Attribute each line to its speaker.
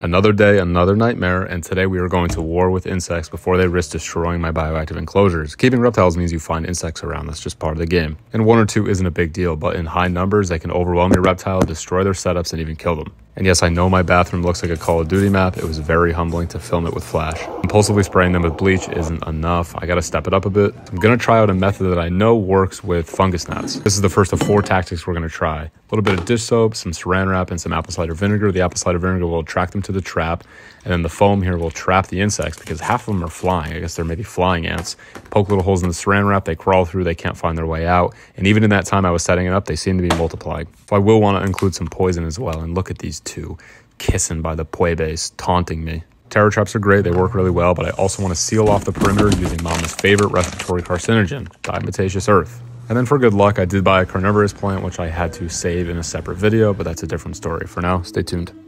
Speaker 1: Another day, another nightmare, and today we are going to war with insects before they risk destroying my bioactive enclosures. Keeping reptiles means you find insects around, that's just part of the game. And one or two isn't a big deal, but in high numbers, they can overwhelm your reptile, destroy their setups, and even kill them. And yes, I know my bathroom looks like a Call of Duty map. It was very humbling to film it with flash. Impulsively spraying them with bleach isn't enough. I gotta step it up a bit. I'm gonna try out a method that I know works with fungus gnats. This is the first of four tactics we're gonna try. A little bit of dish soap, some saran wrap, and some apple cider vinegar. The apple cider vinegar will attract them to the trap, and then the foam here will trap the insects because half of them are flying. I guess they're maybe flying ants. Poke little holes in the saran wrap, they crawl through, they can't find their way out. And even in that time I was setting it up, they seem to be multiplying. So I will want to include some poison as well. And look at these two kissing by the Puebes, taunting me. Terro traps are great, they work really well, but I also want to seal off the perimeter using Mama's favorite respiratory carcinogen, diatomaceous earth. And then for good luck, I did buy a carnivorous plant, which I had to save in a separate video, but that's a different story. For now, stay tuned.